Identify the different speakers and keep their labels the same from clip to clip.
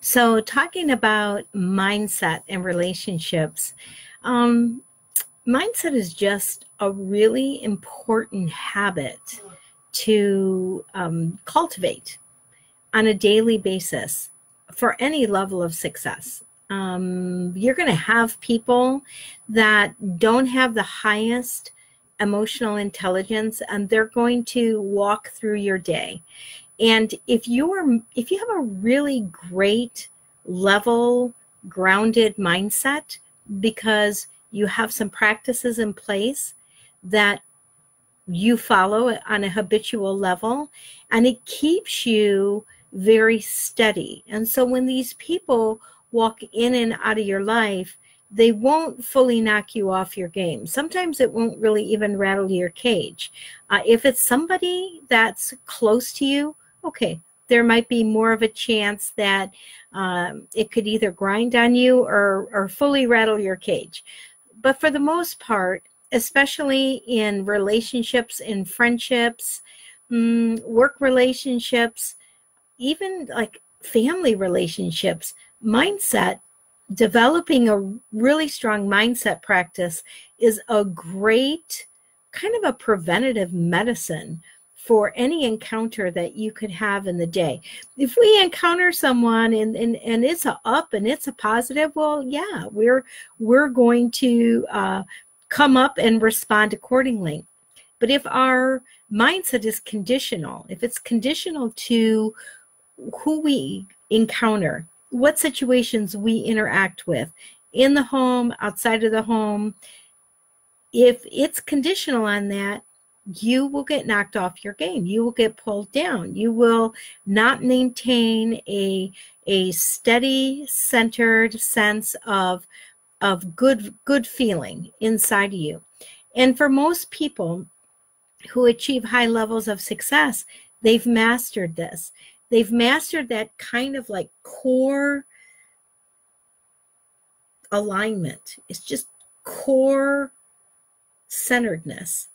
Speaker 1: So, talking about mindset and relationships, um, mindset is just a really important habit to um, cultivate on a daily basis for any level of success. Um, you're going to have people that don't have the highest emotional intelligence and they're going to walk through your day and if you're if you have a really great level grounded mindset because you have some practices in place that you follow on a habitual level and it keeps you very steady and so when these people walk in and out of your life they won't fully knock you off your game. Sometimes it won't really even rattle your cage. Uh, if it's somebody that's close to you, okay, there might be more of a chance that um, it could either grind on you or, or fully rattle your cage. But for the most part, especially in relationships, in friendships, mm, work relationships, even like family relationships, mindset, developing a really strong mindset practice is a great kind of a preventative medicine for any encounter that you could have in the day. If we encounter someone and, and, and it's a up and it's a positive, well, yeah, we're we're going to uh, come up and respond accordingly. But if our mindset is conditional, if it's conditional to who we encounter, what situations we interact with in the home, outside of the home, if it's conditional on that, you will get knocked off your game. You will get pulled down. You will not maintain a a steady, centered sense of of good good feeling inside of you. And for most people who achieve high levels of success, they've mastered this. They've mastered that kind of like core alignment. It's just core centeredness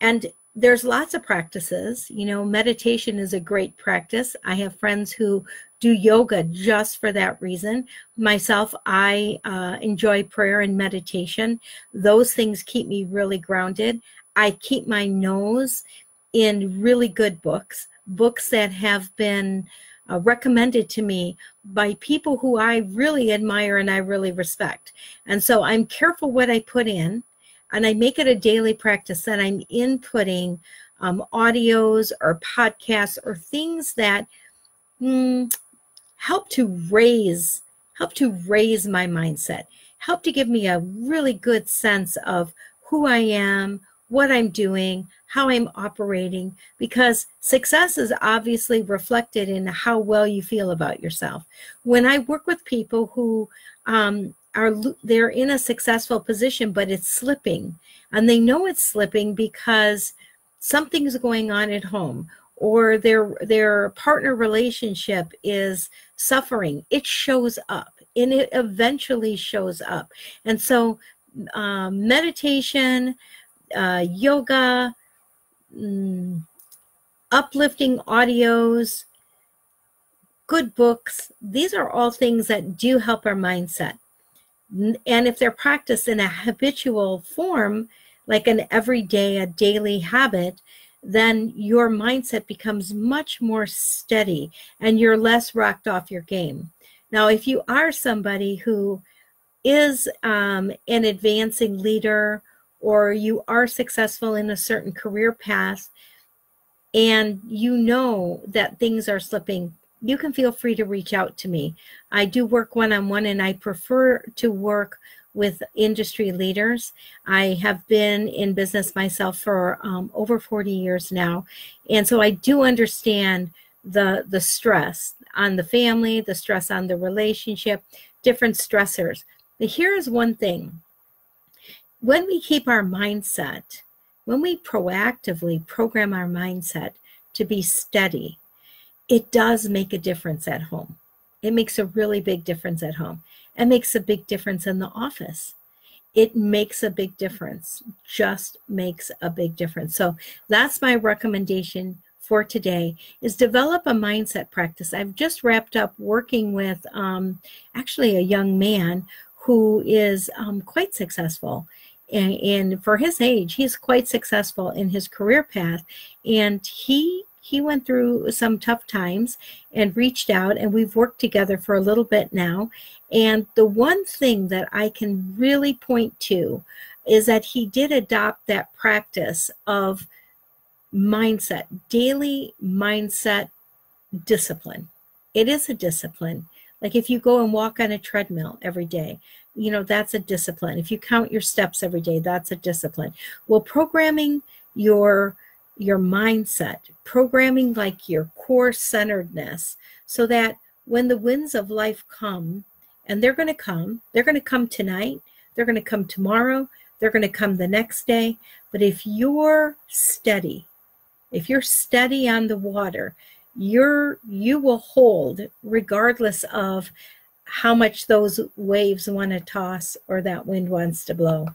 Speaker 1: and there's lots of practices. You know meditation is a great practice. I have friends who do yoga just for that reason. Myself i uh, enjoy prayer and meditation. Those things keep me really grounded. I keep my nose in really good books books that have been uh, recommended to me by people who i really admire and i really respect. And so i'm careful what i put in and I make it a daily practice that I'm inputting um, audios or podcasts or things that mm, help to raise help to raise my mindset, help to give me a really good sense of who I am, what I'm doing, how I'm operating, because success is obviously reflected in how well you feel about yourself. When I work with people who um, are they're in a successful position but it's slipping. And they know it's slipping because something's going on at home or their their partner relationship is suffering. It shows up and it eventually shows up. And so um, meditation uh, yoga mm, uplifting audios good books these are all things that do help our mindset and if they're practiced in a habitual form, like an everyday, a daily habit, then your mindset becomes much more steady and you're less rocked off your game. Now, if you are somebody who is um, an advancing leader or you are successful in a certain career path and you know that things are slipping you can feel free to reach out to me. I do work one on one and I prefer to work with industry leaders. I have been in business myself for um, over 40 years now. And so I do understand the, the stress on the family, the stress on the relationship, different stressors. But here is one thing when we keep our mindset, when we proactively program our mindset to be steady, it does make a difference at home. It makes a really big difference at home. It makes a big difference in the office. It makes a big difference, just makes a big difference. So that's my recommendation for today is develop a mindset practice. I've just wrapped up working with um, actually a young man who is um, quite successful. And, and for his age, he's quite successful in his career path. And he he went through some tough times and reached out and we've worked together for a little bit now. And the one thing that i can really point to is that he did adopt that practice of mindset daily mindset discipline. It is a discipline. Like if you go and walk on a treadmill every day you know that's a discipline. If you count your steps every day that's a discipline. Well programming your your mindset, programming like your core centeredness, so that when the winds of life come, and they're going to come, they're going to come tonight, they're going to come tomorrow, they're going to come the next day. But if you're steady, if you're steady on the water, you're you will hold regardless of how much those waves want to toss or that wind wants to blow.